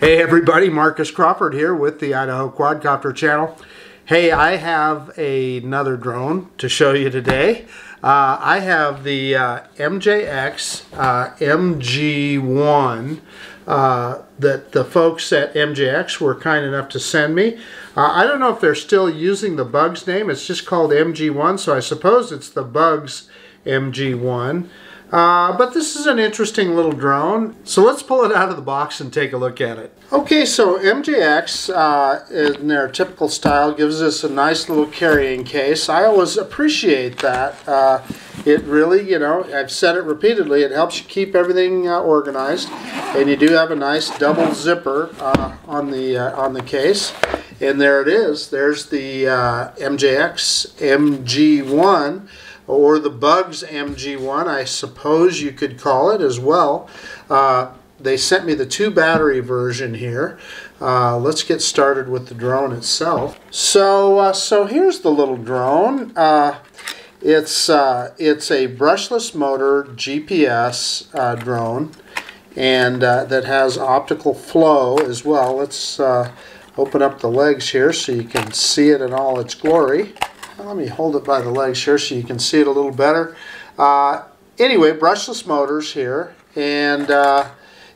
Hey everybody, Marcus Crawford here with the Idaho Quadcopter channel. Hey, I have another drone to show you today. Uh, I have the uh, MJX uh, MG1 uh, that the folks at MJX were kind enough to send me. Uh, I don't know if they're still using the Bugs name. It's just called MG1, so I suppose it's the Bugs MG1. Uh, but this is an interesting little drone. So let's pull it out of the box and take a look at it. Okay, so MJX, uh, in their typical style, gives us a nice little carrying case. I always appreciate that. Uh, it really, you know, I've said it repeatedly, it helps you keep everything uh, organized. And you do have a nice double zipper uh, on, the, uh, on the case. And there it is. There's the MJX MG1 or the Bugs MG1, I suppose you could call it as well. Uh, they sent me the two battery version here. Uh, let's get started with the drone itself. So, uh, so here's the little drone. Uh, it's uh, it's a brushless motor GPS uh, drone, and that has optical flow as well. Let's open up the legs here so you can see it in all its glory. Let me hold it by the legs here so you can see it a little better. Uh, anyway, brushless motors here. And uh,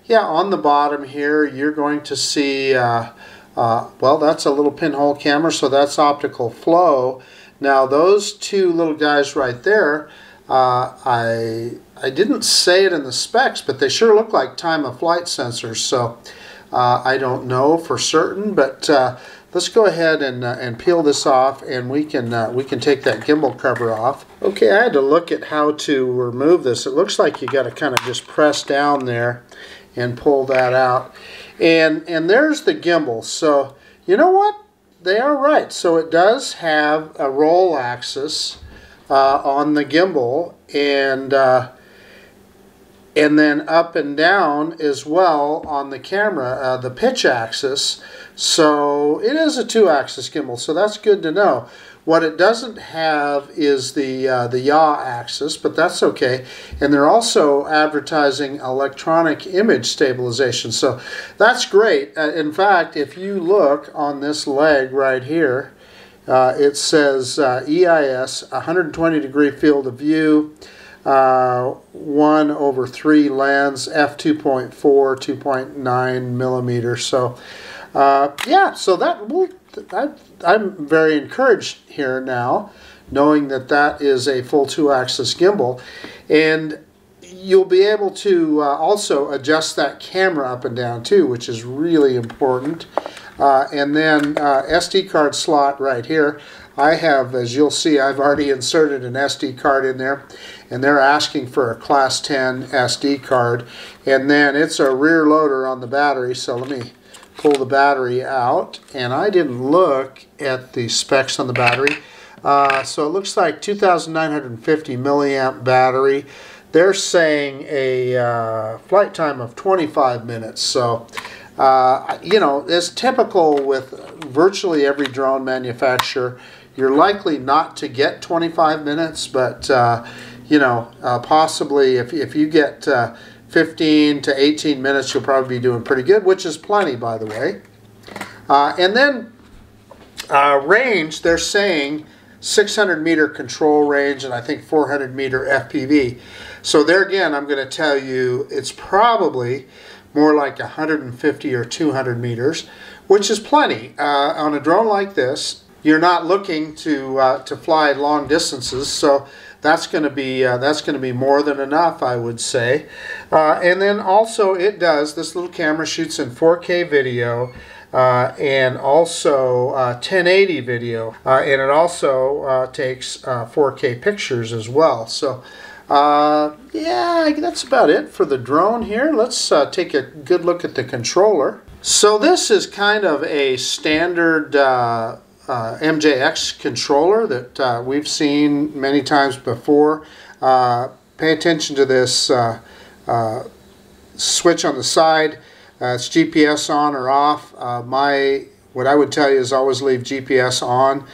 yeah, on the bottom here, you're going to see, uh, uh, well, that's a little pinhole camera, so that's optical flow. Now, those two little guys right there, uh, I, I didn't say it in the specs, but they sure look like time of flight sensors. So uh, I don't know for certain, but Let's go ahead and, uh, and peel this off and we can, uh, we can take that gimbal cover off. Okay, I had to look at how to remove this. It looks like you got to kind of just press down there and pull that out. And, and there's the gimbal. So, you know what? They are right. So it does have a roll axis uh, on the gimbal and uh, and then up and down as well on the camera, uh, the pitch axis. So it is a two-axis gimbal, so that's good to know. What it doesn't have is the uh, the yaw axis, but that's okay. And they're also advertising electronic image stabilization, so that's great. Uh, in fact, if you look on this leg right here, uh, it says uh, EIS 120 degree field of view uh, 1 over 3 lens, f2.4, 2.9 millimeters. So, uh, yeah, so that I, I'm very encouraged here now, knowing that that is a full two-axis gimbal. And you'll be able to uh, also adjust that camera up and down too, which is really important. Uh, and then uh, SD card slot right here. I have, as you'll see, I've already inserted an SD card in there and they're asking for a class 10 SD card and then it's a rear loader on the battery so let me pull the battery out and I didn't look at the specs on the battery. Uh, so it looks like 2950 milliamp battery. They're saying a uh, flight time of 25 minutes so uh, you know, as typical with virtually every drone manufacturer, you're likely not to get 25 minutes, but uh, you know, uh, possibly if, if you get uh, 15 to 18 minutes, you'll probably be doing pretty good, which is plenty, by the way. Uh, and then uh, range, they're saying 600 meter control range and I think 400 meter FPV. So there again, I'm going to tell you it's probably more like 150 or 200 meters, which is plenty. Uh, on a drone like this, you're not looking to uh, to fly long distances, so that's going to be uh, that's going to be more than enough, I would say. Uh, and then also it does this little camera shoots in 4K video. Uh, and also 1080 uh, video, uh, and it also uh, takes 4K pictures as well. So, yeah, that's about it for the drone here. Let's take a good look at the controller. So this is kind of a standard uh, MJX controller that uh, we've seen many times before. Uh, pay attention to this uh, uh, switch on the side. Uh, it's GPS on or off. my What I would tell you is always leave GPS on.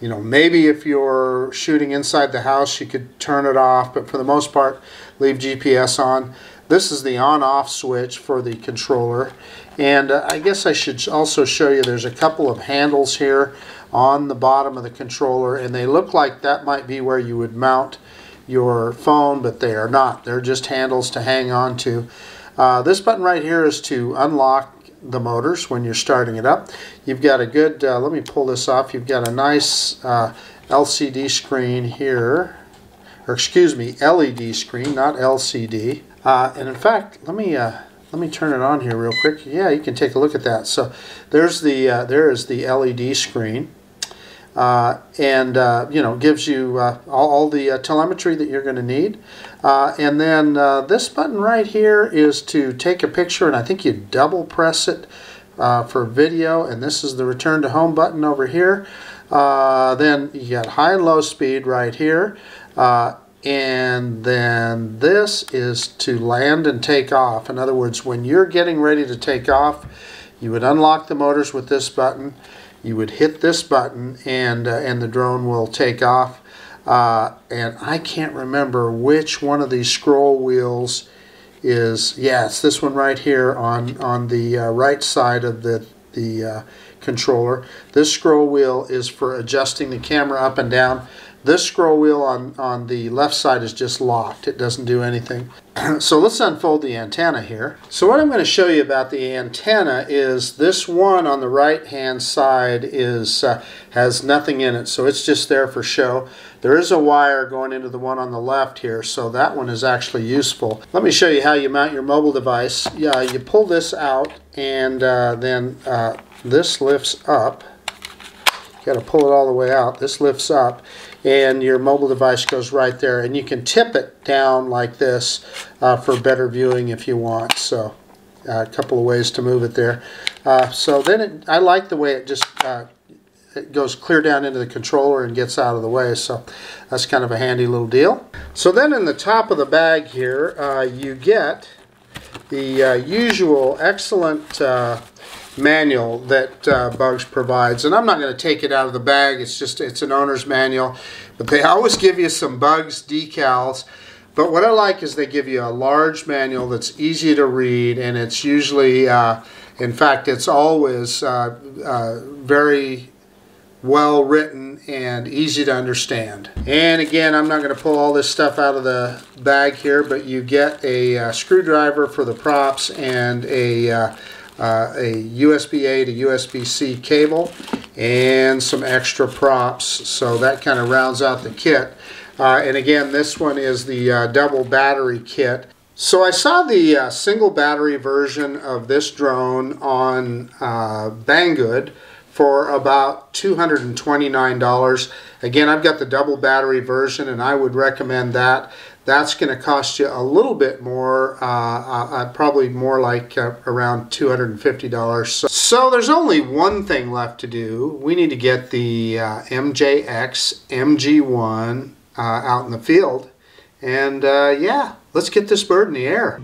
You know, maybe if you're shooting inside the house, you could turn it off, but for the most part, leave GPS on. This is the on-off switch for the controller. And uh, I guess I should also show you there's a couple of handles here on the bottom of the controller and they look like that might be where you would mount your phone but they are not. They're just handles to hang on to. Uh, this button right here is to unlock the motors when you're starting it up. You've got a good, uh, let me pull this off, you've got a nice uh, LCD screen here, or excuse me, LED screen, not LCD. Uh, and in fact, let me uh, let me turn it on here real quick. Yeah, you can take a look at that. So there's the uh, there is the LED screen, uh, and uh, you know gives you uh, all, all, the uh, telemetry that you're going to need. and then this button right here is to take a picture, and I think you double press it for video. And this is the return to home button over here. then you got high and low speed right here. And then this is to land and take off. In other words, when you're getting ready to take off, you would unlock the motors with this button. You would hit this button and, uh, and the drone will take off. Uh, and I can't remember which one of these scroll wheels is, yeah, it's this one right here on, on the uh, right side of the, the uh, controller. This scroll wheel is for adjusting the camera up and down. This scroll wheel on, on the left side is just locked. It doesn't do anything. so let's unfold the antenna here. So what I'm going to show you about the antenna is this one on the right hand side is uh, has nothing in it. So it's just there for show. There is a wire going into the one on the left here. So that one is actually useful. Let me show you how you mount your mobile device. Yeah, you pull this out and uh, then uh, this lifts up. You got to pull it all the way out. This lifts up and your mobile device goes right there and you can tip it down like this uh, for better viewing if you want. So uh, a couple of ways to move it there. Uh, so then it, I like the way it just uh, it goes clear down into the controller and gets out of the way. So that's kind of a handy little deal. So then in the top of the bag here uh, you get the uh, usual excellent manual that uh, Bugs provides. And I'm not going to take it out of the bag. It's just, it's an owner's manual. But they always give you some Bugs decals. But what I like is they give you a large manual that's easy to read. And it's usually, uh, in fact, it's always uh, uh very well written and easy to understand. And again, I'm not going to pull all this stuff out of the bag here, but you get a uh, screwdriver for the props and a uh, a USB-A to USB-C cable and some extra props. So that kind of rounds out the kit. Uh, and again this one is the uh, double battery kit. So I saw the uh, single battery version of this drone on uh, Banggood for about $229 again I've got the double battery version and I would recommend that that's going to cost you a little bit more, uh, uh, uh probably more like uh, around $250. So, so, there's only one thing left to do. We need to get the uh, MJX MG1 uh, out in the field. And yeah, let's get this bird in the air.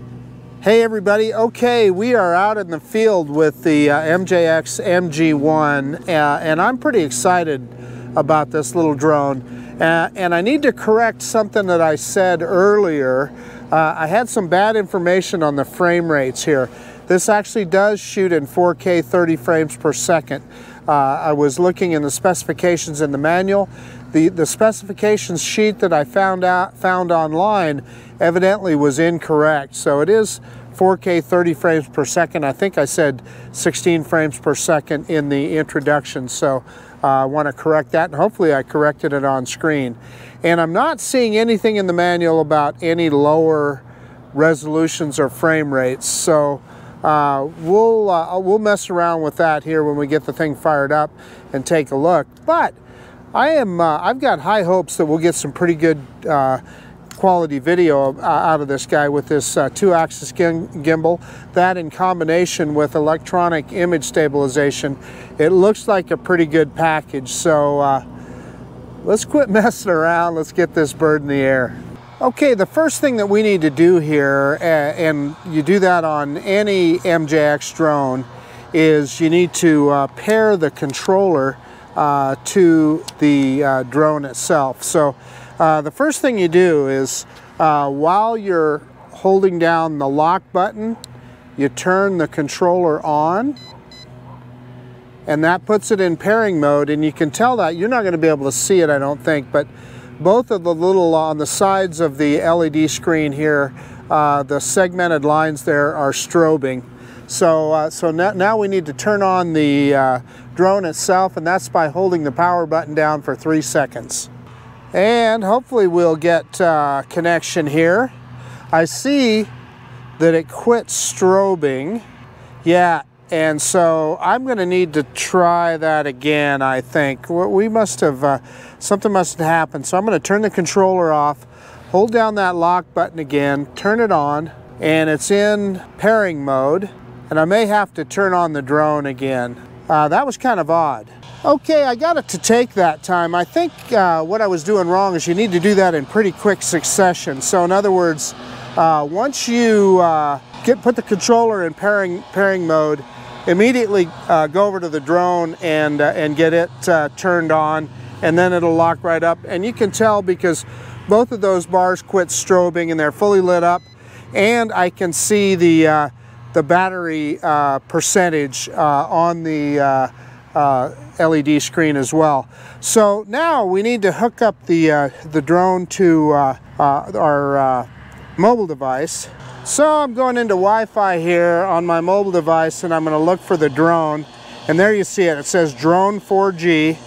Hey everybody, okay, we are out in the field with the MJX MG1 and I'm pretty excited about this little drone. Uh, and I need to correct something that I said earlier. Uh, I had some bad information on the frame rates here. This actually does shoot in 4K 30 frames per second. Uh, I was looking in the specifications in the manual. The, the specifications sheet that I found out found online evidently was incorrect. So it is 4K 30 frames per second. I think I said 16 frames per second in the introduction. So uh, I want to correct that and hopefully I corrected it on screen. And I'm not seeing anything in the manual about any lower resolutions or frame rates. So uh, we'll, uh, we'll mess around with that here when we get the thing fired up and take a look. But I am, uh, I've got high hopes that we'll get some pretty good uh, quality video uh, out of this guy with this uh, two-axis gimbal. That in combination with electronic image stabilization, it looks like a pretty good package. So uh, let's quit messing around. Let's get this bird in the air. Okay, the first thing that we need to do here, and you do that on any MJX drone, is you need to uh, pair the controller uh, to the drone itself. So uh, the first thing you do is uh, while you're holding down the lock button, you turn the controller on and that puts it in pairing mode and you can tell that. You're not going to be able to see it I don't think but both of the little on the sides of the LED screen here uh, the segmented lines there are strobing. So uh, so now, now, we need to turn on the uh, drone itself and that's by holding the power button down for three seconds and hopefully we'll get uh, connection here I see that it quit strobing yeah and so I'm going to need to try that again, I think. We must have, uh, something must have happened. So I'm going to turn the controller off, hold down that lock button again, turn it on, and it's in pairing mode. And I may have to turn on the drone again. Uh, that was kind of odd. Okay, I got it to take that time. I think uh, what I was doing wrong is you need to do that in pretty quick succession. So in other words, uh, once you uh, get put the controller in pairing, pairing mode, immediately uh, go over to the drone and, uh, and get it uh, turned on and then it'll lock right up. And you can tell because both of those bars quit strobing and they're fully lit up and I can see the, the battery percentage on the Uh, LED screen as well. So now we need to hook up the, uh, the drone to uh, our mobile device so I'm going into Wi-Fi here on my mobile device and I'm going to look for the drone. And there you see it. It says drone 4G.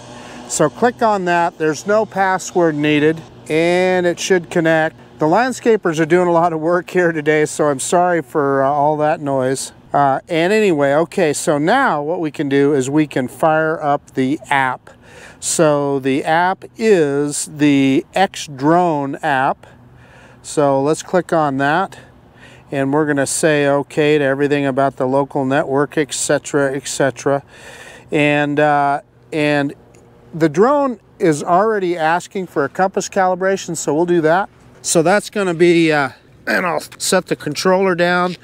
So click on that. There's no password needed and it should connect. The landscapers are doing a lot of work here today, so I'm sorry for uh, all that noise. Uh, and anyway, okay, so now what we can do is we can fire up the app. So the app is the X Drone app. So let's click on that and we're going to say okay to everything about the local network etc etc and uh, and the drone is already asking for a compass calibration so we'll do that so that's going to be uh, and I'll set the controller down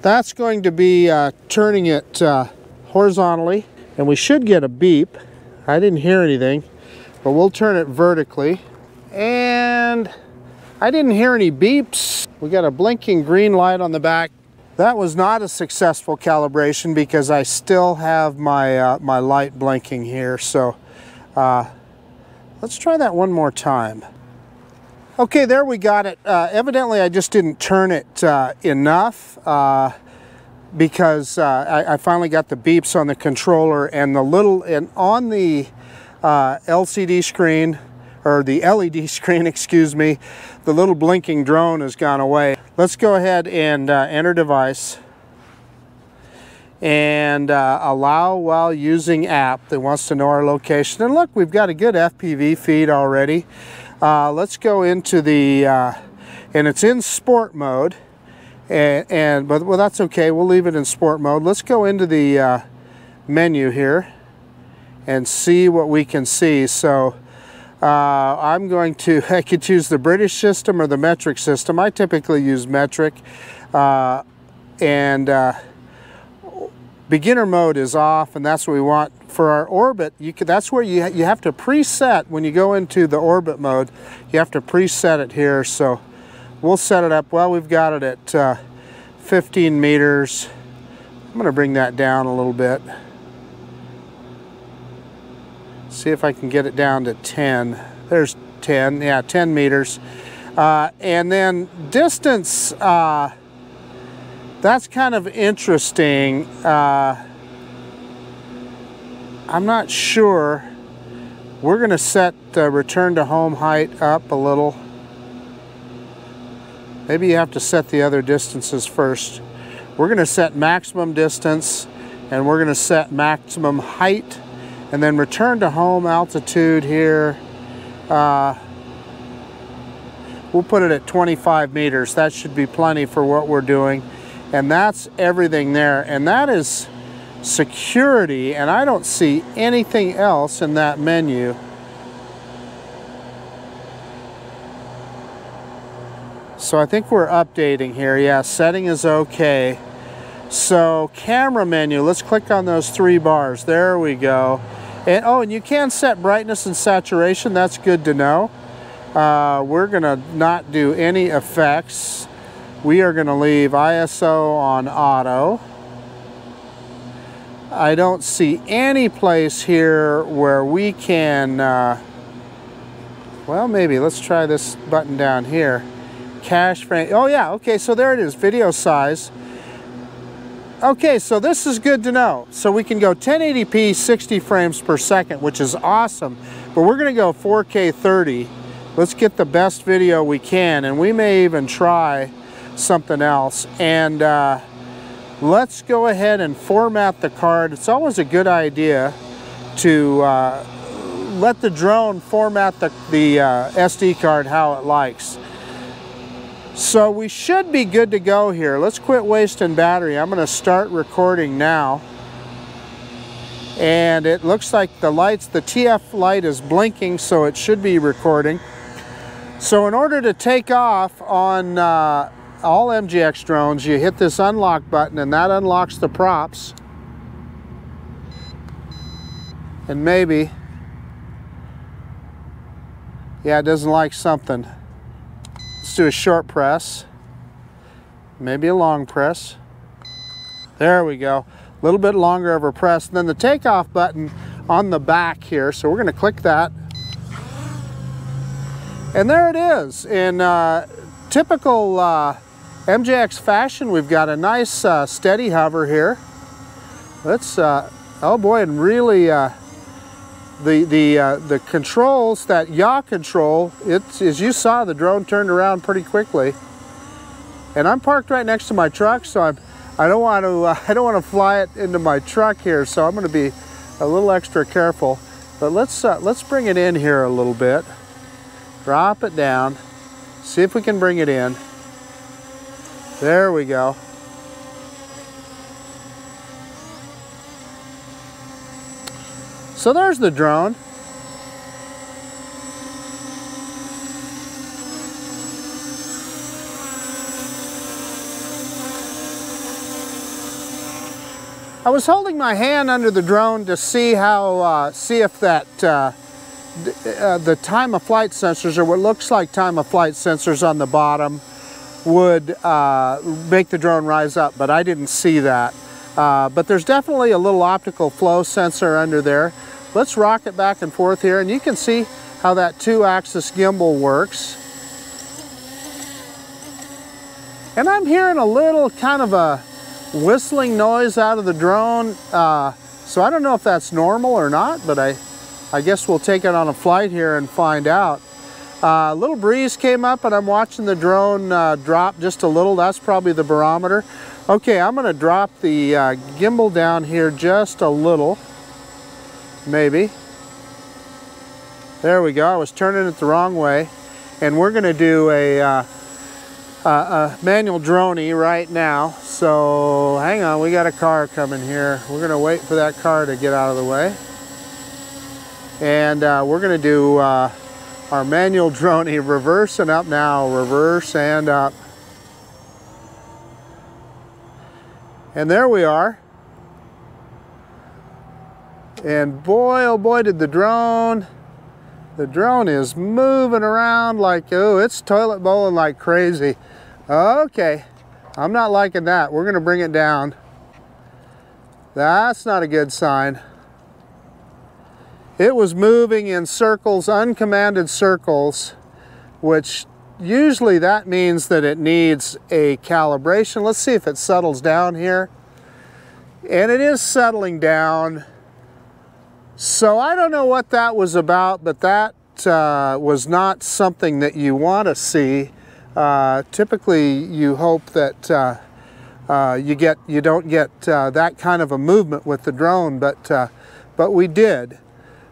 that's going to be uh, turning it uh, horizontally and we should get a beep I didn't hear anything but we'll turn it vertically and I didn't hear any beeps. We got a blinking green light on the back. That was not a successful calibration because I still have my, uh, my light blinking here. So uh, let's try that one more time. Okay, there we got it. Uh, evidently, I just didn't turn it uh, enough uh, because uh, I, I, finally got the beeps on the controller and the little, and on the LCD screen, or the LED screen, excuse me, the little blinking drone has gone away. Let's go ahead and uh, enter device and uh, allow while using app that wants to know our location. And look, we've got a good FPV feed already. Uh, let's go into the, uh, and it's in sport mode. And, and, but well, that's okay. We'll leave it in sport mode. Let's go into the uh, menu here and see what we can see. So uh, I'm going to, I could choose the British system or the metric system. I typically use metric. Uh, and uh, beginner mode is off and that's what we want for our orbit. You could, that's where you, you have to preset when you go into the orbit mode. You have to preset it here. So we'll set it up. Well, we've got it at uh, 15 meters. I'm going to bring that down a little bit see if I can get it down to 10. There's 10, yeah, 10 meters. Uh, and then distance, uh, that's kind of interesting. Uh, I'm not sure. We're going to set the return to home height up a little. Maybe you have to set the other distances first. We're going to set maximum distance and we're going to set maximum height and then return to home altitude here uh, we'll put it at 25 meters that should be plenty for what we're doing and that's everything there. And that is security. And I don't see anything else in that menu. So I think we're updating here. Yeah setting is okay. So camera menu let's click on those three bars. There we go. And, oh, and you can set brightness and saturation. That's good to know. Uh, we're to not do any effects. We are going to leave ISO on auto. I don't see any place here where we can, uh, well maybe, let's try this button down here. Cache frame, oh yeah, okay, so there it is, video size. Okay, so this is good to know. So we can go 1080p 60 frames per second, which is awesome, but we're gonna go 4K 30. Let's get the best video we can, and we may even try something else. And uh, let's go ahead and format the card. It's always a good idea to uh, let the drone format the, the uh, SD card how it likes. So we should be good to go here. Let's quit wasting battery. I'm going to start recording now. And it looks like the lights, the TF light is blinking, so it should be recording. So in order to take off on uh, all MJX drones, you hit this unlock button and that unlocks the props. And maybe, yeah, it doesn't like something. Let's do a short press, maybe a long press. There we go. A little bit longer of a press. And then the takeoff button on the back here. So we're gonna click that. And there it is. In uh, typical uh, MJX fashion, we've got a nice uh, steady hover here. Let's, uh, oh boy, and really, uh, the the uh, the controls, that yaw control, it's as you saw, the drone turned around pretty quickly. And I'm parked right next to my truck, so I'm I don't want to uh, I don't want to fly it into my truck here, so I'm going to be a little extra careful. But let's uh, let's bring it in here a little bit. Drop it down. See if we can bring it in. There we go. So there's the drone. I was holding my hand under the drone to see how, uh, see if that, uh, uh, the time of flight sensors, or what looks like time of flight sensors on the bottom, would uh, make the drone rise up, but I didn't see that. Uh, but there's definitely a little optical flow sensor under there. Let's rock it back and forth here, and you can see how that two-axis gimbal works. And I'm hearing a little kind of a whistling noise out of the drone. Uh, so I don't know if that's normal or not, but I, I guess we'll take it on a flight here and find out. Uh, a little breeze came up and I'm watching the drone uh, drop just a little. That's probably the barometer. Okay, I'm gonna drop the uh, gimbal down here just a little, maybe. There we go, I was turning it the wrong way. And we're gonna do a, uh, a manual dronie right now. So hang on, we got a car coming here. We're gonna wait for that car to get out of the way. And uh, we're gonna do uh, our manual dronie reverse and up now, reverse and up. And there we are. And boy, oh boy, did the drone, the drone is moving around like, oh, it's toilet bowling like crazy. Okay, I'm not liking that. We're gonna bring it down. That's not a good sign. It was moving in circles, uncommanded circles, which usually that means that it needs a calibration. Let's see if it settles down here. And it is settling down. So I don't know what that was about, but that uh, was not something that you want to see. Uh, typically, you hope that uh, uh you get you don't get uh, that kind of a movement with the drone, but uh, but we did.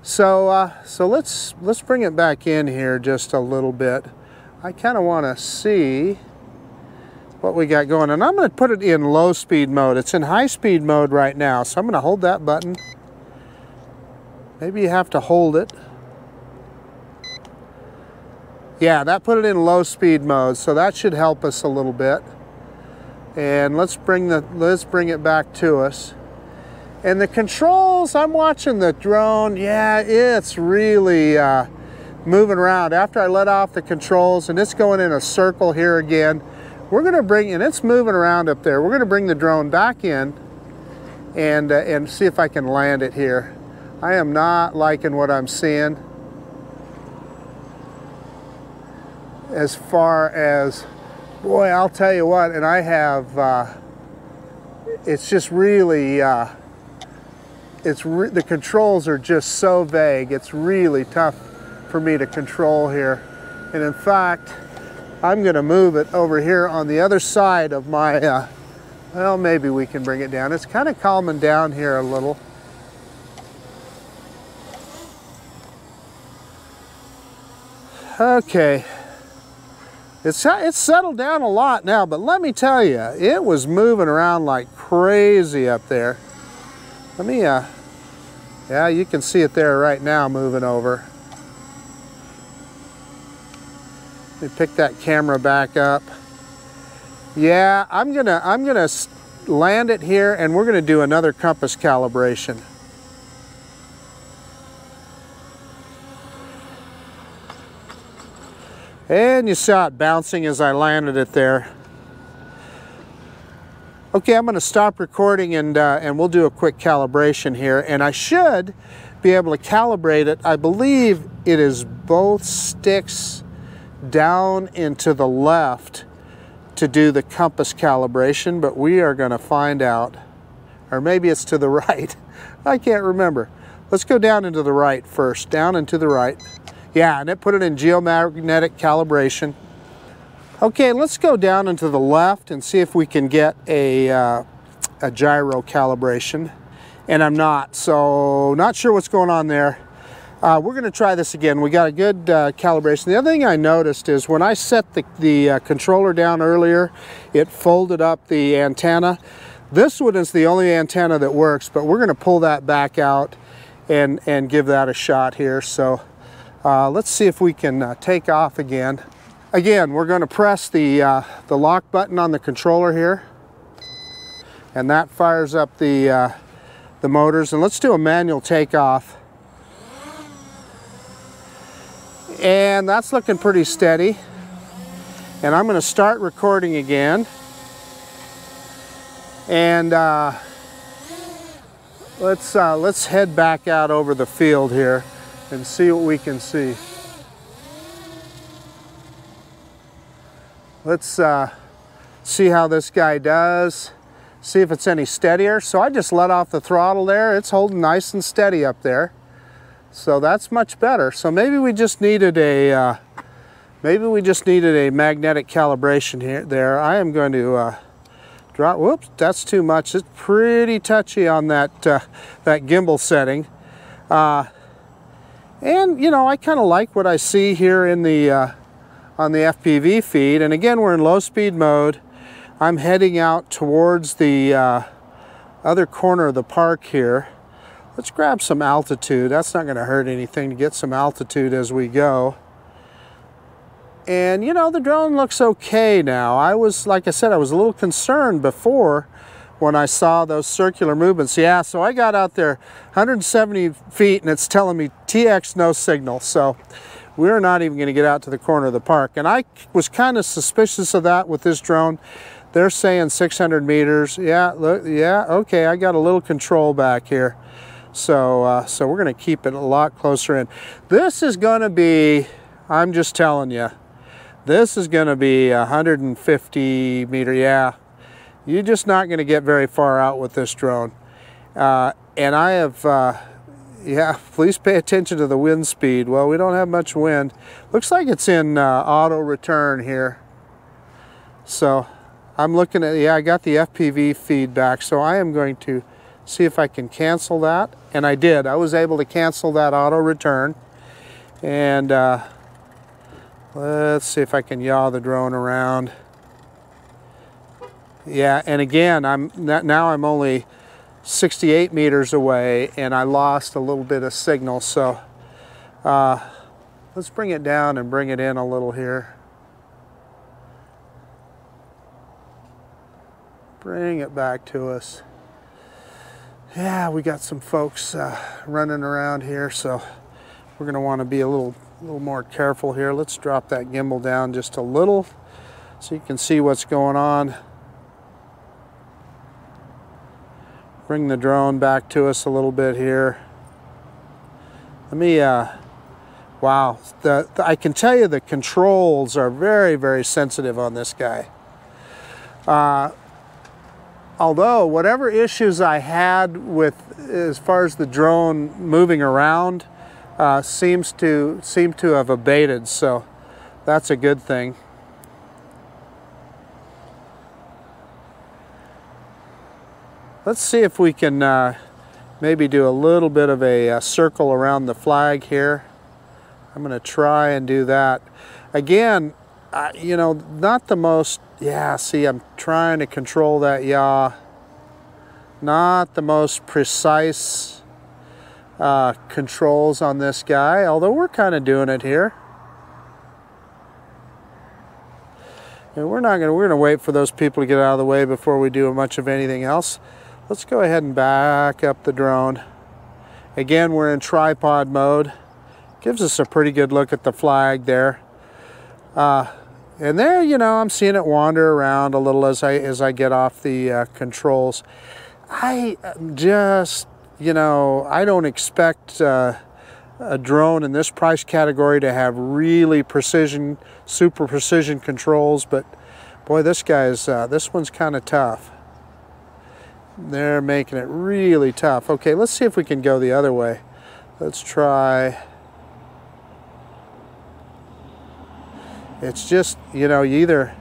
So, uh, so let's, let's bring it back in here just a little bit. I kind of want to see what we got going. And I'm going to put it in low speed mode. It's in high speed mode right now. So I'm going to hold that button. Maybe you have to hold it. Yeah, that put it in low speed mode. So that should help us a little bit. And let's bring the let's bring it back to us. And the controls, I'm watching the drone. Yeah, it's really uh, moving around. After I let off the controls, and it's going in a circle here again, we're going to bring, and it's moving around up there, we're going to bring the drone back in and, uh, and see if I can land it here. I am not liking what I'm seeing as far as, boy, I'll tell you what, and I have, uh, it's just really, uh, it's the controls are just so vague. It's really tough for me to control here. And in fact, I'm gonna move it over here on the other side of my, uh, well, maybe we can bring it down. It's kind of calming down here a little. Okay. It's, it's settled down a lot now, but let me tell you, it was moving around like crazy up there. Let me, uh, yeah, you can see it there right now moving over. Let me pick that camera back up. Yeah, I'm gonna, I'm gonna land it here and we're gonna do another compass calibration. And you saw it bouncing as I landed it there. Okay, I'm going to stop recording and, uh, and we'll do a quick calibration here. And I should be able to calibrate it. I believe it is both sticks down into the left to do the compass calibration, but we are going to find out. Or maybe it's to the right. I can't remember. Let's go down into the right first, down and to the right. Yeah, and it put it in geomagnetic calibration. Okay, let's go down into the left and see if we can get a, uh, a gyro calibration. And I'm not, so not sure what's going on there. Uh, we're gonna try this again. We got a good uh, calibration. The other thing I noticed is when I set the, the uh, controller down earlier, it folded up the antenna. This one is the only antenna that works, but we're gonna pull that back out and, and give that a shot here. So uh, let's see if we can uh, take off again. Again, we're going to press the, uh, the lock button on the controller here. And that fires up the, uh, the motors. And let's do a manual takeoff. And that's looking pretty steady. And I'm going to start recording again. And uh, let's, uh, let's head back out over the field here and see what we can see. Let's uh, see how this guy does, see if it's any steadier. So I just let off the throttle there. It's holding nice and steady up there. So that's much better. So maybe we just needed a, uh, maybe we just needed a magnetic calibration here, there. I am going to uh, drop, whoops, that's too much. It's pretty touchy on that, uh, that gimbal setting. Uh, and, you know, I kind of like what I see here in the, uh, on the FPV feed. And again, we're in low speed mode. I'm heading out towards the uh, other corner of the park here. Let's grab some altitude. That's not gonna hurt anything to get some altitude as we go. And you know, the drone looks okay now. I was, like I said, I was a little concerned before when I saw those circular movements. Yeah, so I got out there 170 feet and it's telling me TX no signal. So we're not even going to get out to the corner of the park. And I was kind of suspicious of that with this drone. They're saying 600 meters. Yeah, look, yeah, okay, I got a little control back here. So, uh, so we're going to keep it a lot closer in. This is going to be, I'm just telling you, this is going to be 150 meter, yeah, you're just not going to get very far out with this drone. Uh, and I have, uh, yeah, please pay attention to the wind speed. Well, we don't have much wind. Looks like it's in uh, auto return here. So I'm looking at, yeah, I got the FPV feedback. So I am going to see if I can cancel that. And I did. I was able to cancel that auto return. And uh, let's see if I can yaw the drone around. Yeah, and again, I'm now I'm only 68 meters away and I lost a little bit of signal. So uh, let's bring it down and bring it in a little here. Bring it back to us. Yeah, we got some folks uh, running around here, so we're gonna wanna be a little, little more careful here. Let's drop that gimbal down just a little so you can see what's going on. Bring the drone back to us a little bit here. Let me, uh, wow, the, the, I can tell you the controls are very, very sensitive on this guy. Uh, although whatever issues I had with as far as the drone moving around uh, seems to seem to have abated so that's a good thing. Let's see if we can uh, maybe do a little bit of a, a uh, circle around the flag here. I'm going to try and do that. Again, uh, you know, not the most, yeah, see, I'm trying to control that yaw. Not the most precise uh, controls on this guy, although we're kind of doing it here. And we're not going to, we're going to wait for those people to get out of the way before we do much of anything else. Let's go ahead and back up the drone. Again, we're in tripod mode. Gives us a pretty good look at the flag there. Uh, and there, you know, I'm seeing it wander around a little as I as I get off the uh, controls. I just, you know, I don't expect uh, a drone in this price category to have really precision, super precision controls, but boy, this guy's, uh, this one's kind of tough. They're making it really tough. Okay, let's see if we can go the other way. Let's try. It's just, you know, you either,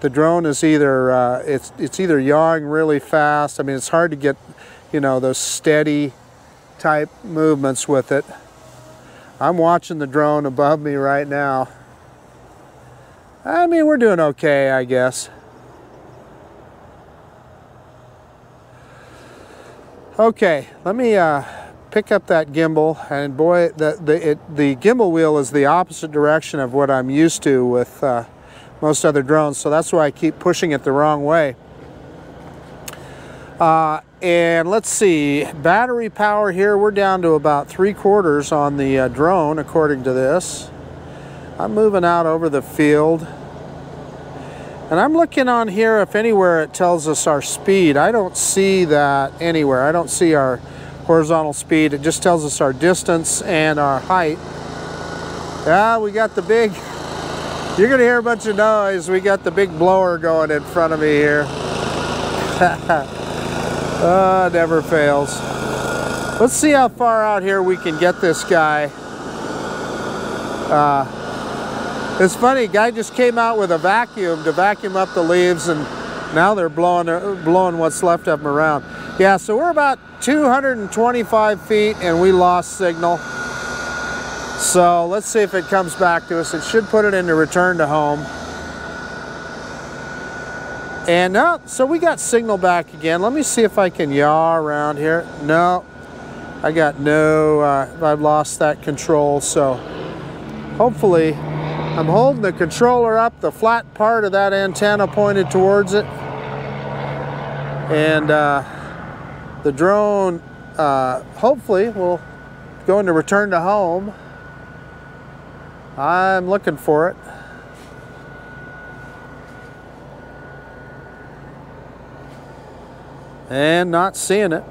the drone is either, uh, it's, it's either yawing really fast. I mean, it's hard to get, you know, those steady type movements with it. I'm watching the drone above me right now. I mean, we're doing okay, I guess. Okay, let me uh, pick up that gimbal and boy, the, the, it, the gimbal wheel is the opposite direction of what I'm used to with uh, most other drones, so that's why I keep pushing it the wrong way. Uh, and let's see, battery power here, we're down to about three quarters on the uh, drone according to this. I'm moving out over the field. And I'm looking on here if anywhere it tells us our speed. I don't see that anywhere. I don't see our horizontal speed. It just tells us our distance and our height. Yeah, we got the big, you're gonna hear a bunch of noise. We got the big blower going in front of me here. uh, never fails. Let's see how far out here we can get this guy. Uh, it's funny, guy just came out with a vacuum to vacuum up the leaves and now they're blowing, blowing what's left of them around. Yeah, so we're about 225 feet and we lost signal. So let's see if it comes back to us. It should put it into return to home. And now, so we got signal back again. Let me see if I can yaw around here. No, I got no, uh, I've lost that control. So hopefully I'm holding the controller up, the flat part of that antenna pointed towards it. And uh, the drone uh, hopefully will go into return to home. I'm looking for it. And not seeing it.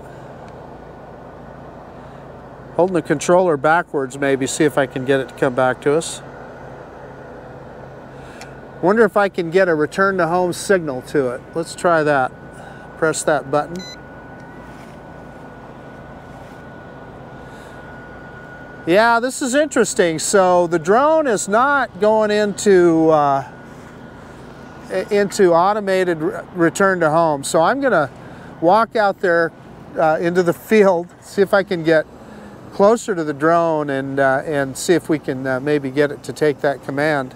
Holding the controller backwards maybe, see if I can get it to come back to us. Wonder if I can get a return to home signal to it. Let's try that. Press that button. Yeah, this is interesting. So the drone is not going into uh, into automated return to home. So I'm gonna walk out there uh, into the field, see if I can get closer to the drone and uh, and see if we can uh, maybe get it to take that command.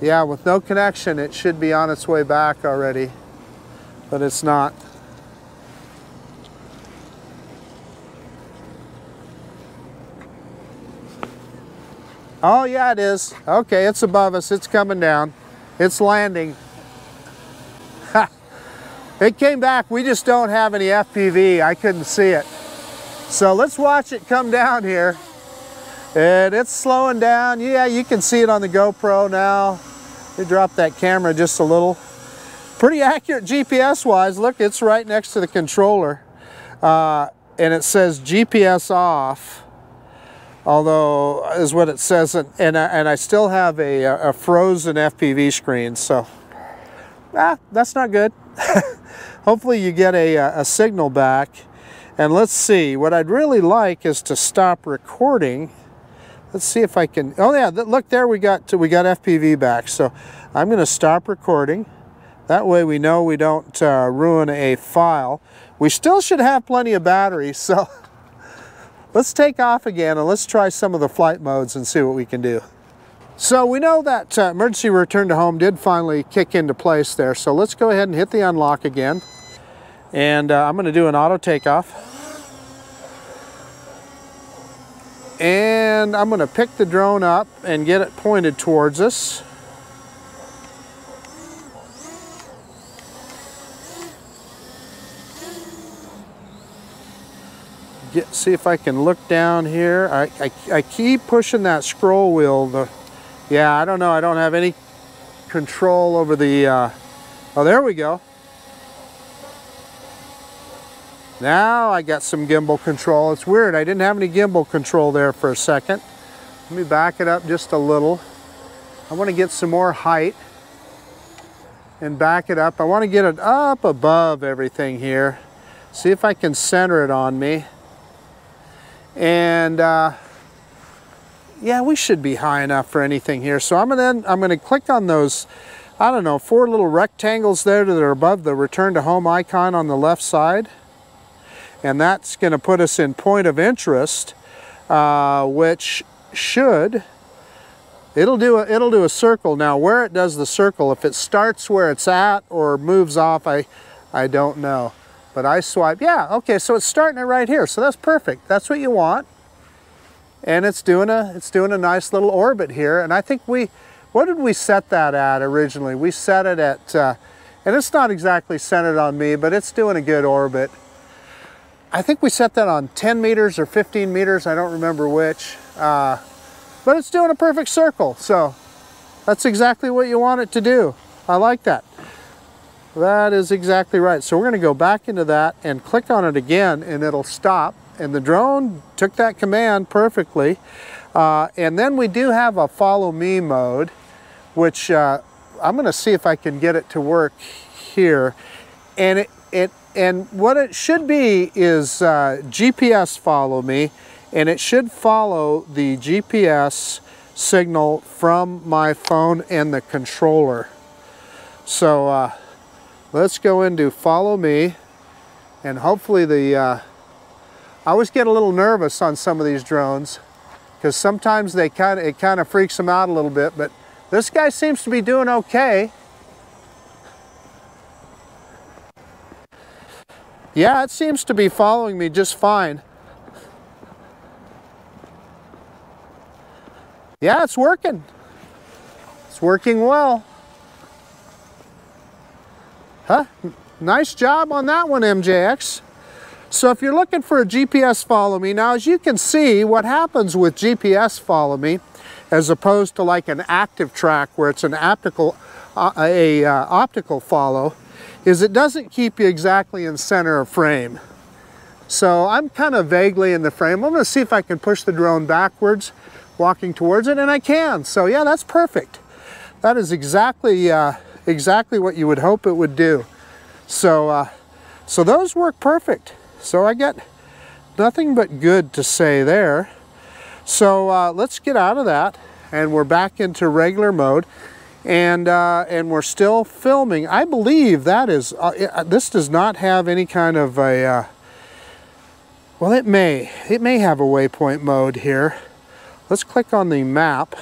Yeah, with no connection, it should be on its way back already, but it's not. Oh yeah, it is. Okay, it's above us. It's coming down. It's landing. It came back. We just don't have any FPV. I couldn't see it. So let's watch it come down here. And it's slowing down. Yeah, you can see it on the GoPro now. They dropped that camera just a little. Pretty accurate GPS wise. Look, it's right next to the controller. Uh, and it says GPS off although is what it says and I, and I still have a, a frozen FPV screen so ah, that's not good hopefully you get a, a signal back and let's see what I'd really like is to stop recording let's see if I can oh yeah look there we got we got FPV back so I'm gonna stop recording that way we know we don't uh, ruin a file we still should have plenty of battery so Let's take off again and let's try some of the flight modes and see what we can do. So we know that uh, emergency return to home did finally kick into place there. So let's go ahead and hit the unlock again. And uh, I'm going to do an auto takeoff. And I'm going to pick the drone up and get it pointed towards us. get see if I can look down here. I, I, I keep pushing that scroll wheel. The, yeah, I don't know. I don't have any control over the, uh, oh, there we go. Now I got some gimbal control. It's weird. I didn't have any gimbal control there for a second. Let me back it up just a little. I want to get some more height and back it up. I want to get it up above everything here. See if I can center it on me. And uh, yeah, we should be high enough for anything here. So I'm gonna I'm gonna click on those, I don't know, four little rectangles there that are above the return to home icon on the left side. And that's gonna put us in point of interest, uh, which should, it'll do, a, it'll do a circle. Now where it does the circle, if it starts where it's at or moves off, I, I don't know. But I swipe, yeah, okay, so it's starting it right here. So that's perfect. That's what you want. And it's doing a it's doing a nice little orbit here. And I think we, what did we set that at originally? We set it at, uh, and it's not exactly centered on me, but it's doing a good orbit. I think we set that on 10 meters or 15 meters, I don't remember which. Uh, but it's doing a perfect circle, so that's exactly what you want it to do. I like that. That is exactly right. So we're going to go back into that and click on it again and it'll stop. And the drone took that command perfectly. Uh, and then we do have a follow me mode, which uh, I'm going to see if I can get it to work here. And it, it and what it should be is uh, GPS follow me and it should follow the GPS signal from my phone and the controller. So uh, let's go into follow me and hopefully the uh, I always get a little nervous on some of these drones because sometimes they kind of it kind of freaks them out a little bit but this guy seems to be doing okay yeah it seems to be following me just fine yeah it's working it's working well Huh? Nice job on that one, MJX. So if you're looking for a GPS follow me, now as you can see, what happens with GPS follow me, as opposed to like an active track where it's an optical, uh, a uh, optical follow, is it doesn't keep you exactly in center of frame. So I'm kind of vaguely in the frame. I'm gonna see if I can push the drone backwards, walking towards it, and I can. So yeah, that's perfect. That is exactly uh, exactly what you would hope it would do. So, uh, so those work perfect. So I get nothing but good to say there. So uh, let's get out of that and we're back into regular mode and uh, and we're still filming. I believe that is, uh, it, uh, this does not have any kind of a, uh, well it may, it may have a waypoint mode here. Let's click on the map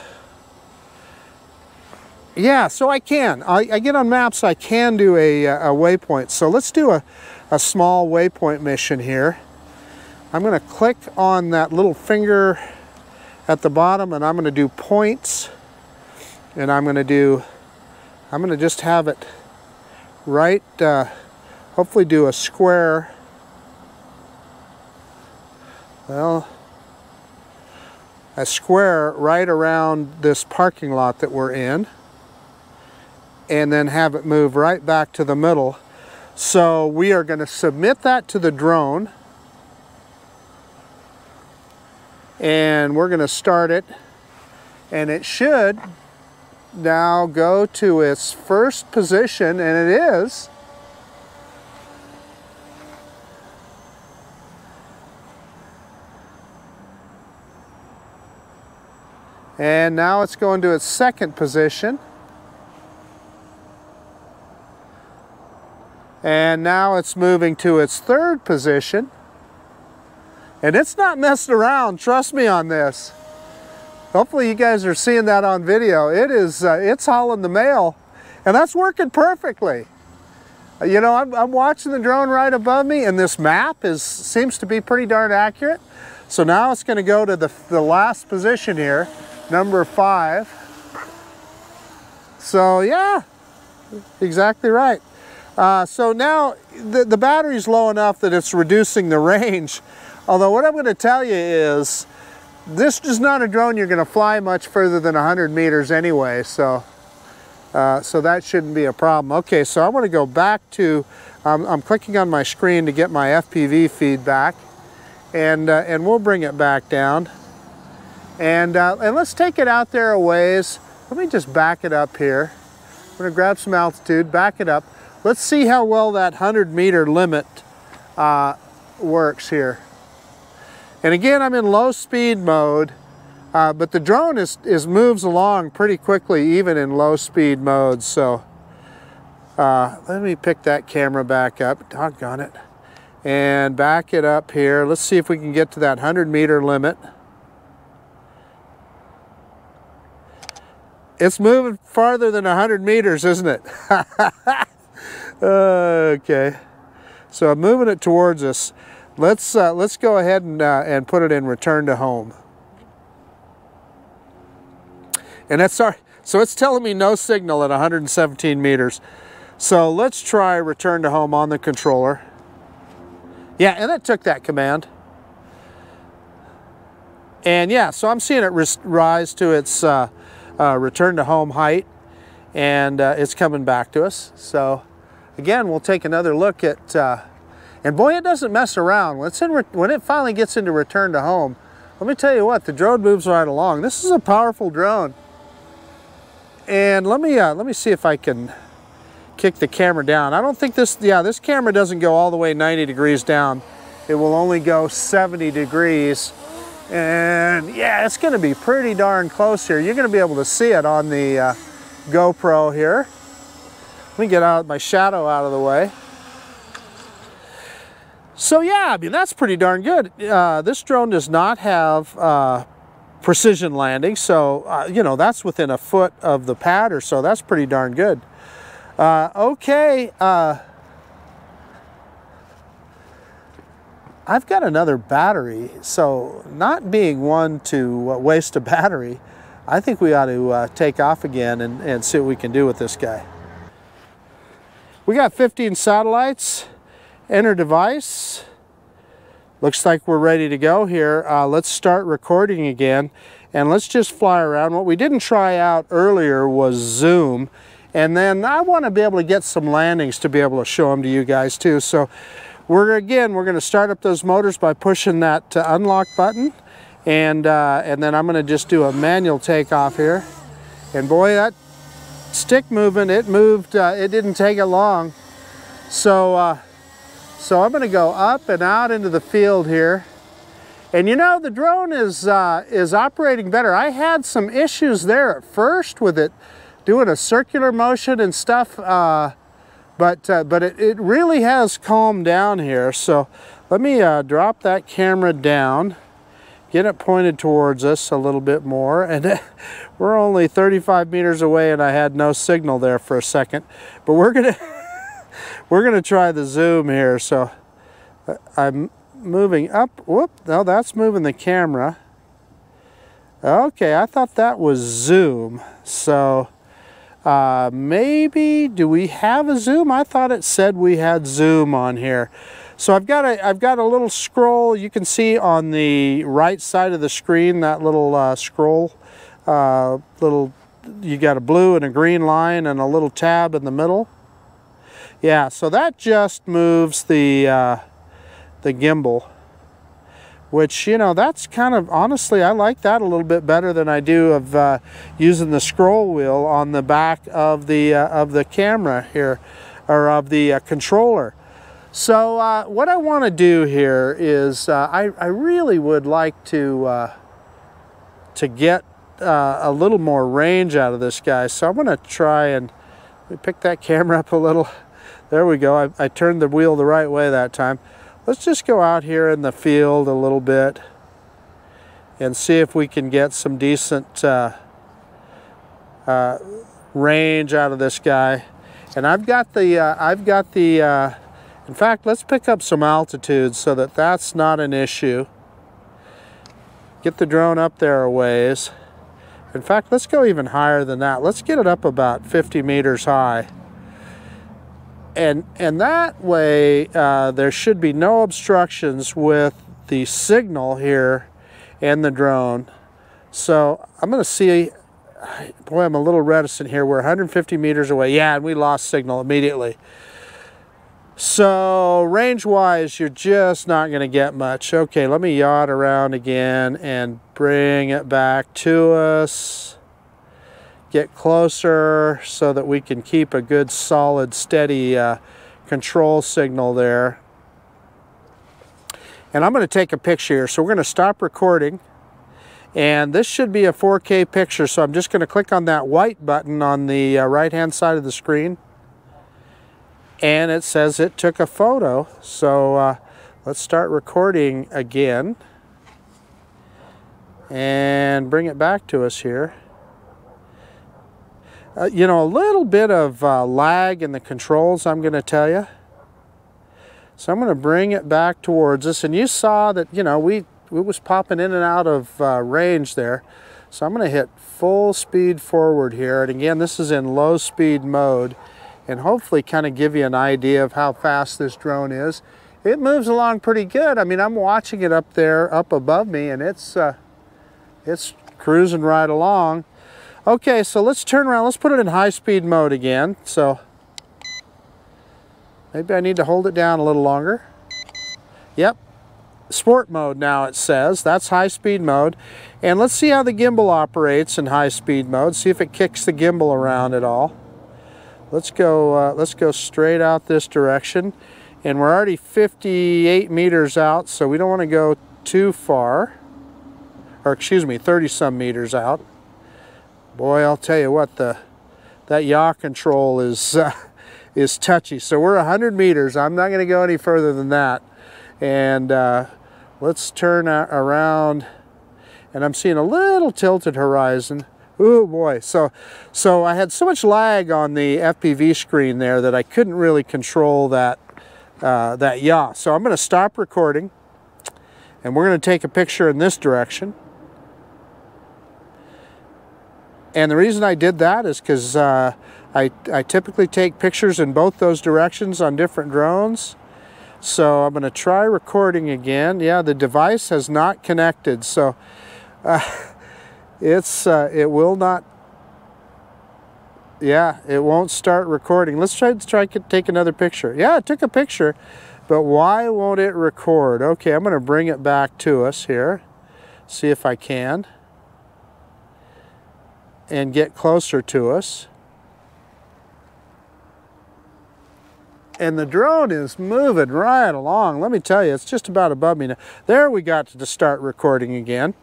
yeah, so I can. I, I, get on maps, I can do a, a waypoint. So let's do a, a small waypoint mission here. I'm going to click on that little finger at the bottom and I'm going to do points. And I'm going to do, I'm going to just have it right, uh, hopefully do a square. Well, a square right around this parking lot that we're in and then have it move right back to the middle. So we are going to submit that to the drone and we're going to start it and it should now go to its first position and it is and now it's going to its second position and now it's moving to its third position and it's not messing around, trust me on this. Hopefully you guys are seeing that on video. It is, uh, it's hauling the mail and that's working perfectly. You know, I'm, I'm, watching the drone right above me and this map is seems to be pretty darn accurate. So now it's gonna go to the, the last position here, number five. So yeah, exactly right. Uh, so now the, the battery's low enough that it's reducing the range Although what I'm going to tell you is, this is not a drone you're going to fly much further than 100 meters anyway, so uh, so that shouldn't be a problem. Okay, so I want to go back to, um, I'm clicking on my screen to get my FPV feedback, and, uh, and we'll bring it back down. And, uh, and let's take it out there a ways. Let me just back it up here. I'm going to grab some altitude, back it up. Let's see how well that 100 meter limit uh, works here. And again, I'm in low speed mode, uh, but the drone is, is moves along pretty quickly even in low speed mode. So uh, let me pick that camera back up, doggone it, and back it up here. Let's see if we can get to that 100 meter limit. It's moving farther than 100 meters, isn't it? okay. So I'm moving it towards us. Let's, uh, let's go ahead and, uh, and put it in return to home. And that's our, so it's telling me no signal at 117 meters. So let's try return to home on the controller. Yeah, and it took that command. And yeah, so I'm seeing it rise to its uh, uh, return to home height and uh, it's coming back to us. So again, we'll take another look at uh, and boy, it doesn't mess around. When, when it finally gets into return to home, let me tell you what, the drone moves right along. This is a powerful drone. And let me, uh, let me see if I can kick the camera down. I don't think this, yeah, this camera doesn't go all the way 90 degrees down. It will only go 70 degrees. And yeah, it's gonna be pretty darn close here. You're gonna be able to see it on the uh, GoPro here. Let me get out my shadow out of the way. So yeah, I mean, that's pretty darn good. Uh, this drone does not have uh, precision landing, so, uh, you know, that's within a foot of the pad or so. That's pretty darn good. Uh, okay. Uh, I've got another battery, so not being one to uh, waste a battery, I think we ought to take off again and, and see what we can do with this guy. We got 15 satellites enter device. Looks like we're ready to go here. Uh, let's start recording again and let's just fly around. What we didn't try out earlier was zoom and then I want to be able to get some landings to be able to show them to you guys too. So we're again, we're going to start up those motors by pushing that uh, unlock button and, uh, and then I'm going to just do a manual takeoff here. And boy, that stick movement, it moved, uh, it didn't take it long. So uh, so I'm going to go up and out into the field here. And you know, the drone is, uh, is operating better. I had some issues there at first with it doing a circular motion and stuff, uh, but, uh, but it, it really has calmed down here. So let me uh, drop that camera down, get it pointed towards us a little bit more. And we're only 35 meters away and I had no signal there for a second, but we're going to we're going to try the zoom here. So uh, I'm moving up. Whoop, no, that's moving the camera. Okay, I thought that was zoom. So uh, maybe, do we have a zoom? I thought it said we had zoom on here. So I've got a I've got a little scroll you can see on the right side of the screen that little uh, scroll uh, little you got a blue and a green line and a little tab in the middle. Yeah, so that just moves the uh, the gimbal which you know that's kind of honestly I like that a little bit better than I do of uh, using the scroll wheel on the back of the uh, of the camera here or of the uh, controller. So uh, what I want to do here is uh, I, I really would like to to get a little more range out of this guy. So I'm gonna try and pick that camera up a little there we go I, I turned the wheel the right way that time Let's just go out here in the field a little bit and see if we can get some decent uh, uh, range out of this guy. And I've got the, uh, I've got the, uh, in fact, let's pick up some altitude so that that's not an issue. Get the drone up there a ways. In fact, let's go even higher than that. Let's get it up about 50 meters high and and that way uh, there should be no obstructions with the signal here and the drone. So I'm gonna see boy I'm a little reticent here. We're 150 meters away. Yeah and we lost signal immediately. So range wise you're just not gonna get much. Okay let me yaw around again and bring it back to us get closer so that we can keep a good solid steady uh, control signal there. And I'm going to take a picture here. So we're going to stop recording. And this should be a 4K picture. So I'm just going to click on that white button on the uh, right hand side of the screen. And it says it took a photo. So uh, let's start recording again. And bring it back to us here uh, you know, a little bit of uh, lag in the controls, I'm going to tell you. So I'm going to bring it back towards us. And you saw that, you know, we, we was popping in and out of uh, range there. So I'm going to hit full speed forward here. And again, this is in low speed mode. And hopefully kind of give you an idea of how fast this drone is. It moves along pretty good. I mean, I'm watching it up there, up above me, and it's, uh, it's cruising right along. Okay, so let's turn around. Let's put it in high speed mode again. So maybe I need to hold it down a little longer. Yep, sport mode now it says. That's high speed mode. And let's see how the gimbal operates in high speed mode. See if it kicks the gimbal around at all. Let's go, uh, let's go straight out this direction. And we're already 58 meters out, so we don't want to go too far. Or excuse me, 30 some meters out. Boy, I'll tell you what, the that yaw control is uh, is touchy. So we're 100 meters. I'm not going to go any further than that. And uh, let's turn around. And I'm seeing a little tilted horizon. Oh boy. So, so I had so much lag on the FPV screen there that I couldn't really control that, uh, that yaw. So I'm going to stop recording. And we're going to take a picture in this direction. And the reason I did that is because uh, I, I typically take pictures in both those directions on different drones. So I'm going to try recording again. Yeah, the device has not connected, so uh, it's uh, it will not. Yeah, it won't start recording. Let's try to try to take another picture. Yeah, it took a picture, but why won't it record? Okay, I'm going to bring it back to us here. See if I can and get closer to us. And the drone is moving right along. Let me tell you, it's just about above me now. There we got to start recording again.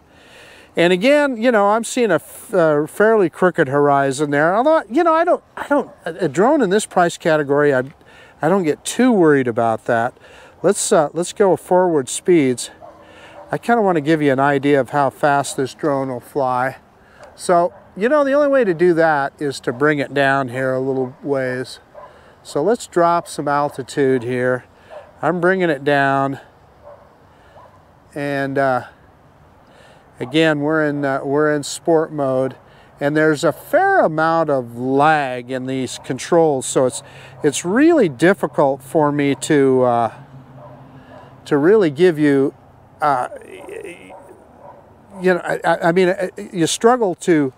And again, you know, I'm seeing a, a fairly crooked horizon there. Although, you know, I don't, I don't, a drone in this price category, I, I don't get too worried about that. Let's, uh, let's go forward speeds. I kind of want to give you an idea of how fast this drone will fly. So you know, the only way to do that is to bring it down here a little ways. So let's drop some altitude here. I'm bringing it down. And uh, again, we're in, uh, we're in sport mode. And there's a fair amount of lag in these controls. So it's, it's really difficult for me to, uh, to really give you, uh, you know, I, I mean, uh, you struggle to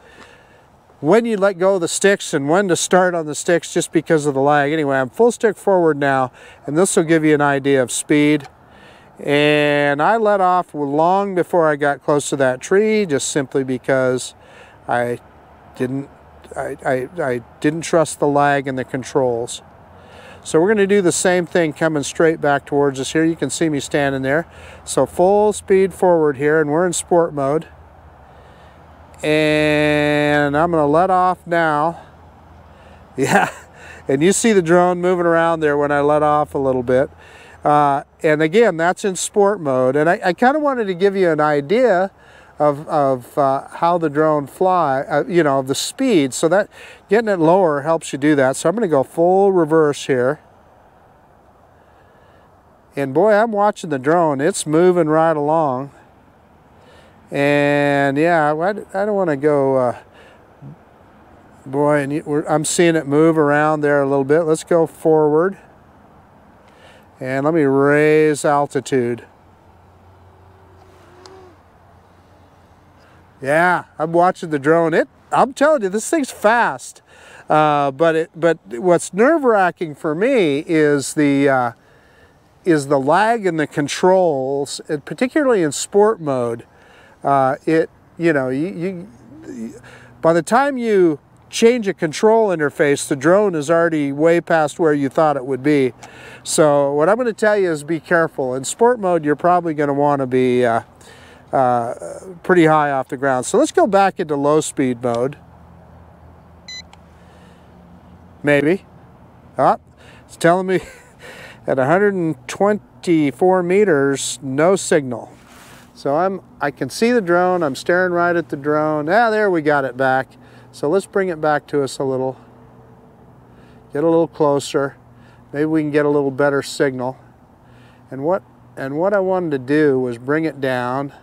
when you let go of the sticks and when to start on the sticks just because of the lag. Anyway, I'm full stick forward now, and this will give you an idea of speed. And I let off long before I got close to that tree, just simply because I didn't, I, I, I didn't trust the lag and the controls. So we're going to do the same thing coming straight back towards us here. You can see me standing there. So full speed forward here, and we're in sport mode and I'm going to let off now. Yeah, and you see the drone moving around there when I let off a little bit. Uh, and again, that's in sport mode. And I, I kind of wanted to give you an idea of, of uh, how the drone fly, uh, you know, the speed. So that getting it lower helps you do that. So I'm going to go full reverse here. And boy, I'm watching the drone. It's moving right along. And yeah, I, I don't want to go, uh, boy, and you, I'm seeing it move around there a little bit. Let's go forward. And let me raise altitude. Yeah, I'm watching the drone. It, I'm telling you, this thing's fast. Uh, but it, but what's nerve-wracking for me is the uh, is the lag in the controls, particularly in sport mode uh, it, you know, you, you, by the time you change a control interface, the drone is already way past where you thought it would be. So what I'm going to tell you is be careful. In sport mode, you're probably going to want to be uh, uh, pretty high off the ground. So let's go back into low speed mode. Maybe. Oh, it's telling me at 124 meters, no signal. So I'm, I can see the drone, I'm staring right at the drone. Ah, there we got it back. So let's bring it back to us a little. Get a little closer. Maybe we can get a little better signal. And what, and what I wanted to do was bring it down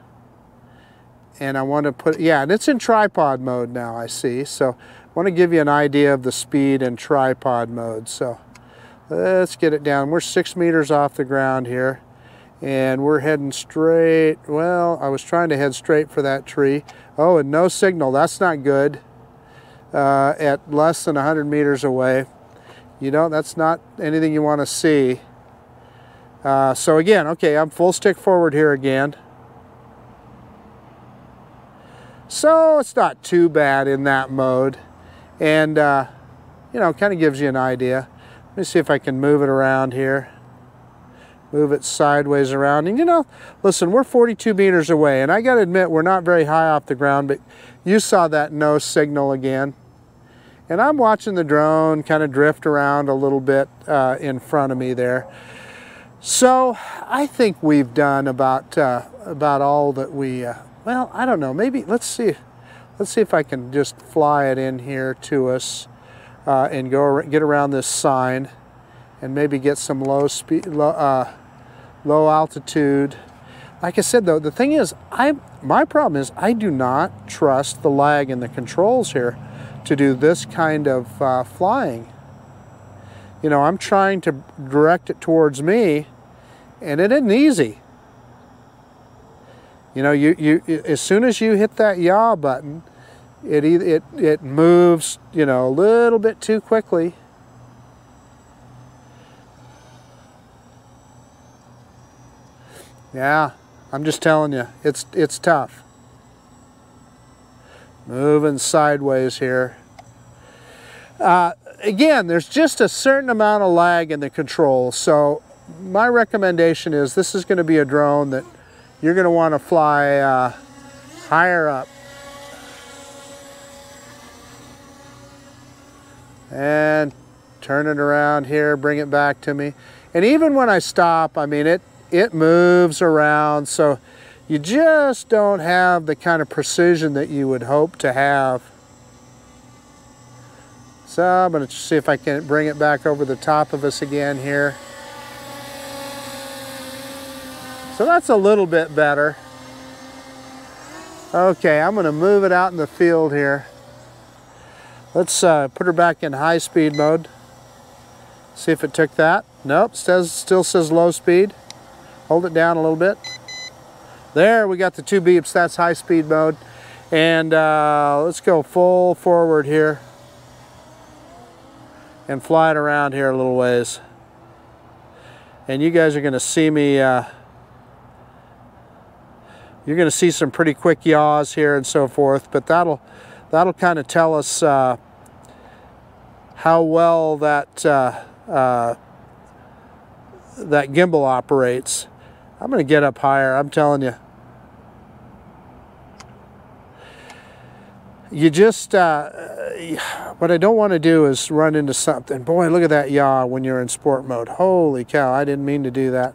and I want to put, yeah, and it's in tripod mode now, I see. So I want to give you an idea of the speed in tripod mode. So let's get it down. We're six meters off the ground here and we're heading straight well I was trying to head straight for that tree oh and no signal that's not good uh, at less than 100 meters away. You know that's not anything you want to see. Uh, so again okay I'm full stick forward here again. So it's not too bad in that mode. And uh, you know kind of gives you an idea. Let me see if I can move it around here. Move it sideways around. And you know, listen, we're 42 meters away, and I got to admit, we're not very high off the ground, but you saw that no signal again. And I'm watching the drone kind of drift around a little bit uh, in front of me there. So I think we've done about uh, about all that we, uh, well, I don't know, maybe, let's see, let's see if I can just fly it in here to us uh, and go get around this sign and maybe get some low speed, low, uh, low altitude. Like I said though, the thing is, I my problem is I do not trust the lag in the controls here to do this kind of uh, flying. You know, I'm trying to direct it towards me and it isn't easy. You know, you, you as soon as you hit that yaw button, it, it, it moves, you know, a little bit too quickly Yeah, I'm just telling you, it's, it's tough. Moving sideways here. Uh, again, there's just a certain amount of lag in the control. So my recommendation is this is going to be a drone that you're going to want to fly uh, higher up. And turn it around here, bring it back to me. And even when I stop, I mean, it, it moves around so you just don't have the kind of precision that you would hope to have. So I'm going to see if I can bring it back over the top of us again here. So that's a little bit better. Okay, I'm going to move it out in the field here. Let's uh, put her back in high speed mode. See if it took that. Nope, says, still says low speed. Hold it down a little bit. There, we got the two beeps. That's high speed mode. And uh, let's go full forward here and fly it around here a little ways. And you guys are going to see me, uh, you're going to see some pretty quick yaws here and so forth, but that'll, that'll kind of tell us uh, how well that, uh, uh that gimbal operates. I'm going to get up higher, I'm telling you. You just, uh, what I don't want to do is run into something. Boy, look at that yaw when you're in sport mode. Holy cow, I didn't mean to do that.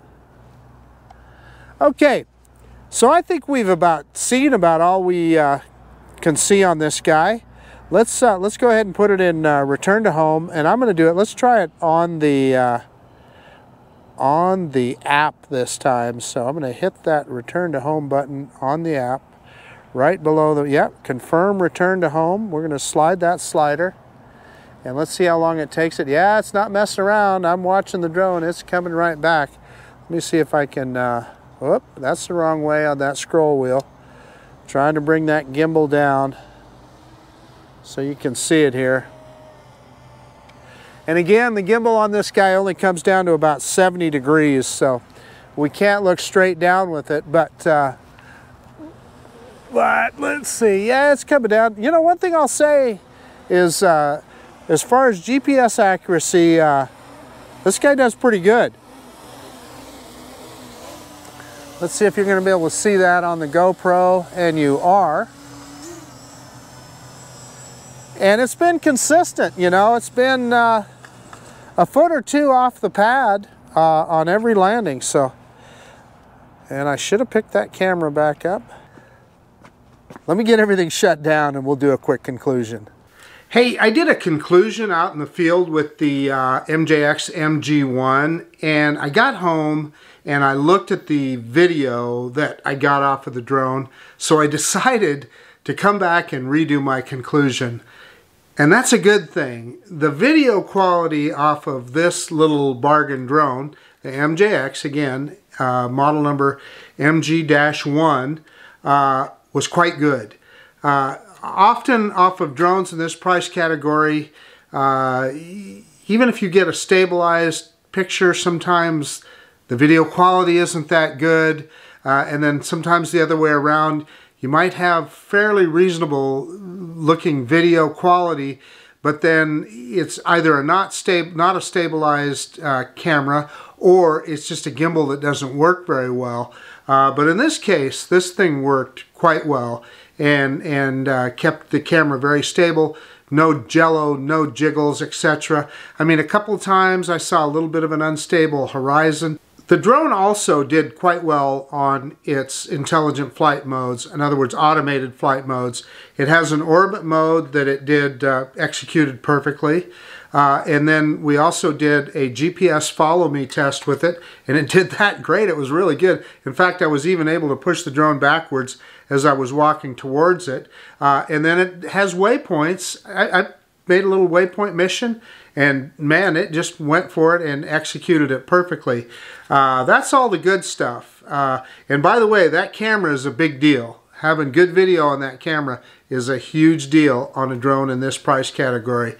Okay, so I think we've about seen about all we uh, can see on this guy. Let's uh, let's go ahead and put it in uh, return to home, and I'm going to do it. Let's try it on the uh, on the app this time. So I'm going to hit that return to home button on the app right below the, yep, confirm return to home. We're going to slide that slider. And let's see how long it takes it. Yeah, it's not messing around. I'm watching the drone. It's coming right back. Let me see if I can, uh, whoop, that's the wrong way on that scroll wheel. Trying to bring that gimbal down so you can see it here. And again, the gimbal on this guy only comes down to about 70 degrees, so we can't look straight down with it, but uh, but let's see, yeah, it's coming down. You know, one thing I'll say is uh, as far as GPS accuracy, uh, this guy does pretty good. Let's see if you're going to be able to see that on the GoPro, and you are. And it's been consistent, you know, it's been uh, a foot or two off the pad uh, on every landing, so. And I should have picked that camera back up. Let me get everything shut down and we'll do a quick conclusion. Hey, I did a conclusion out in the field with the uh, MJX MG1 and I got home and I looked at the video that I got off of the drone. So I decided to come back and redo my conclusion. And that's a good thing. The video quality off of this little bargain drone, the MJX, again, uh, model number MG-1, uh, was quite good. Uh, often off of drones in this price category, uh, even if you get a stabilized picture, sometimes the video quality isn't that good. Uh, and then sometimes the other way around, you might have fairly reasonable looking video quality, but then it's either a not stable, not a stabilized uh, camera, or it's just a gimbal that doesn't work very well. Uh, but in this case, this thing worked quite well and, and uh, kept the camera very stable. No jello, no jiggles, etc. I mean, a couple of times I saw a little bit of an unstable horizon. The drone also did quite well on its intelligent flight modes, in other words, automated flight modes. It has an orbit mode that it did uh, executed perfectly. Uh, and then we also did a GPS follow me test with it, and it did that great. It was really good. In fact, I was even able to push the drone backwards as I was walking towards it. Uh, and then it has waypoints. I, I made a little waypoint mission, and man, it just went for it and executed it perfectly. Uh, that's all the good stuff. Uh, and by the way, that camera is a big deal. Having good video on that camera is a huge deal on a drone in this price category.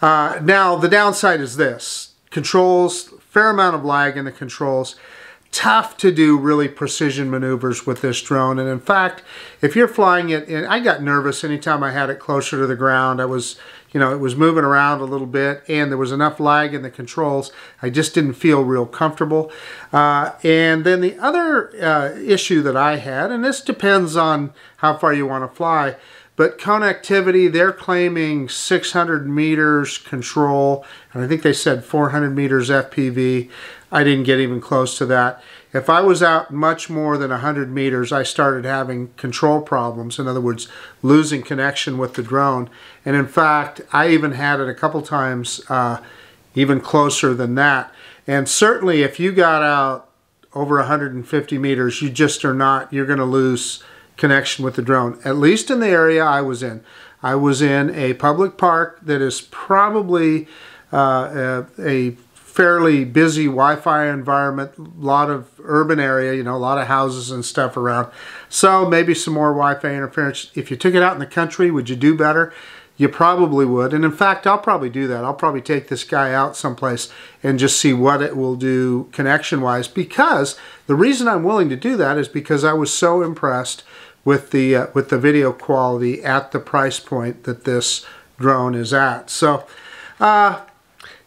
Uh, now, the downside is this. Controls, fair amount of lag in the controls. Tough to do really precision maneuvers with this drone. And in fact, if you're flying it, and I got nervous anytime I had it closer to the ground. I was, you know, it was moving around a little bit and there was enough lag in the controls. I just didn't feel real comfortable. Uh, and then the other uh, issue that I had, and this depends on how far you want to fly, but connectivity, they're claiming 600 meters control, and I think they said 400 meters FPV. I didn't get even close to that. If I was out much more than 100 meters, I started having control problems. In other words, losing connection with the drone. And in fact, I even had it a couple times uh, even closer than that. And certainly if you got out over 150 meters, you just are not, you're going to lose connection with the drone, at least in the area I was in. I was in a public park that is probably uh, a, a fairly busy Wi-Fi environment, a lot of urban area, you know, a lot of houses and stuff around. So maybe some more Wi-Fi interference. If you took it out in the country, would you do better? You probably would. And in fact, I'll probably do that. I'll probably take this guy out someplace and just see what it will do connection-wise because the reason I'm willing to do that is because I was so impressed with the uh, with the video quality at the price point that this drone is at. So, uh,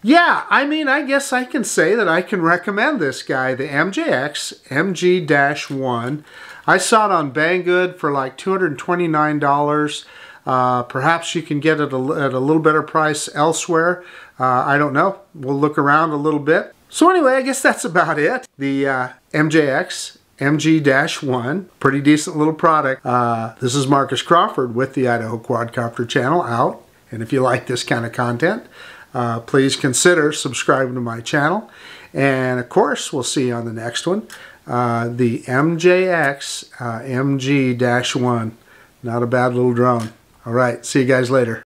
yeah, I mean, I guess I can say that I can recommend this guy, the MJX MG-1. I saw it on Banggood for like $229. Uh, perhaps you can get it at a little better price elsewhere. Uh, I don't know. We'll look around a little bit. So anyway, I guess that's about it. The uh, MJX MG-1, pretty decent little product. Uh, this is Marcus Crawford with the Idaho Quadcopter channel out. And if you like this kind of content, uh, please consider subscribing to my channel. And of course, we'll see you on the next one. Uh, the MJX uh, MG-1. Not a bad little drone. All right, see you guys later.